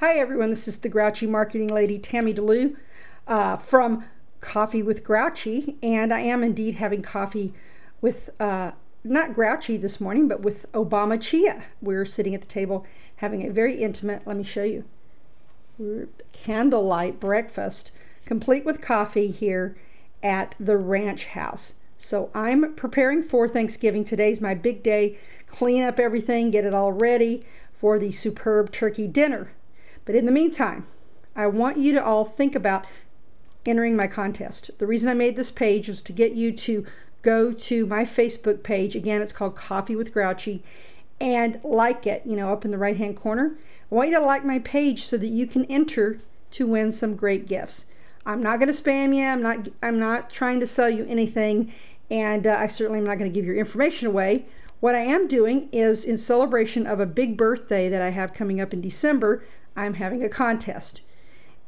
Hi, everyone. This is the Grouchy Marketing Lady, Tammy DeLu, uh, from Coffee with Grouchy. And I am indeed having coffee with, uh, not Grouchy this morning, but with Obama Chia. We're sitting at the table having a very intimate, let me show you, candlelight breakfast, complete with coffee here at the ranch house. So I'm preparing for Thanksgiving. Today's my big day. Clean up everything, get it all ready for the superb turkey dinner. But in the meantime, I want you to all think about entering my contest. The reason I made this page was to get you to go to my Facebook page. Again, it's called Coffee with Grouchy and like it, you know, up in the right hand corner. I want you to like my page so that you can enter to win some great gifts. I'm not going to spam you. I'm not I'm not trying to sell you anything and uh, I certainly am not going to give your information away. What I am doing is in celebration of a big birthday that I have coming up in December, I'm having a contest.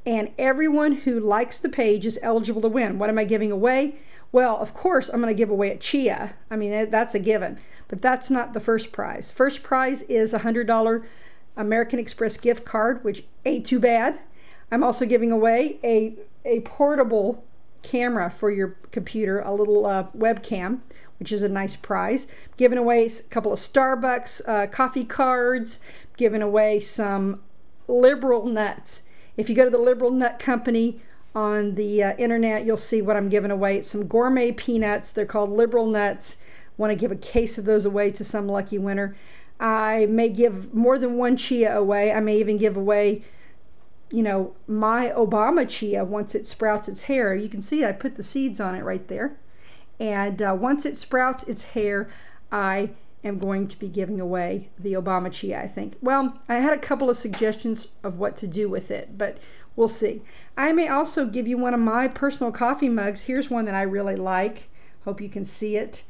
And everyone who likes the page is eligible to win. What am I giving away? Well, of course, I'm going to give away a Chia. I mean, that's a given. But that's not the first prize. First prize is a $100 American Express gift card, which ain't too bad. I'm also giving away a, a portable camera for your computer, a little uh, webcam, which is a nice prize. Giving away a couple of Starbucks uh, coffee cards, giving away some Liberal Nuts. If you go to the Liberal Nut Company on the uh, internet, you'll see what I'm giving away. It's some gourmet peanuts. They're called Liberal Nuts. Want to give a case of those away to some lucky winner. I may give more than one chia away. I may even give away, you know, my Obama chia once it sprouts its hair. You can see I put the seeds on it right there. And uh, once it sprouts its hair, I am going to be giving away the Obama Chia, I think. Well, I had a couple of suggestions of what to do with it, but we'll see. I may also give you one of my personal coffee mugs. Here's one that I really like. Hope you can see it.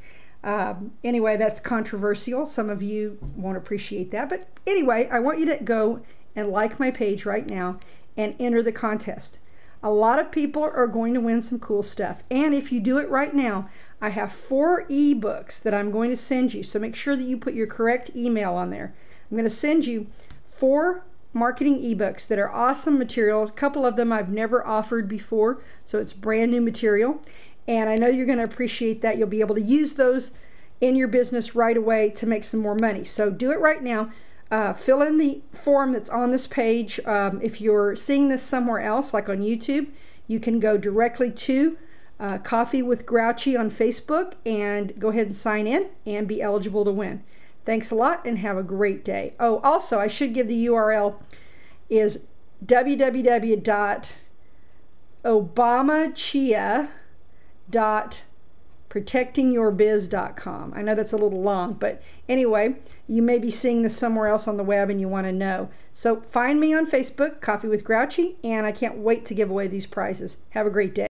Um, anyway, that's controversial. Some of you won't appreciate that. But anyway, I want you to go and like my page right now and enter the contest. A lot of people are going to win some cool stuff. And if you do it right now, I have four ebooks that I'm going to send you. So make sure that you put your correct email on there. I'm going to send you four marketing ebooks that are awesome material. A couple of them I've never offered before, so it's brand new material. And I know you're going to appreciate that. You'll be able to use those in your business right away to make some more money. So do it right now. Uh, fill in the form that's on this page. Um, if you're seeing this somewhere else, like on YouTube, you can go directly to uh, Coffee with Grouchy on Facebook and go ahead and sign in and be eligible to win. Thanks a lot and have a great day. Oh, also, I should give the URL is www.obamachia.protectingyourbiz.com. I know that's a little long, but anyway, you may be seeing this somewhere else on the web and you want to know. So find me on Facebook, Coffee with Grouchy, and I can't wait to give away these prizes. Have a great day.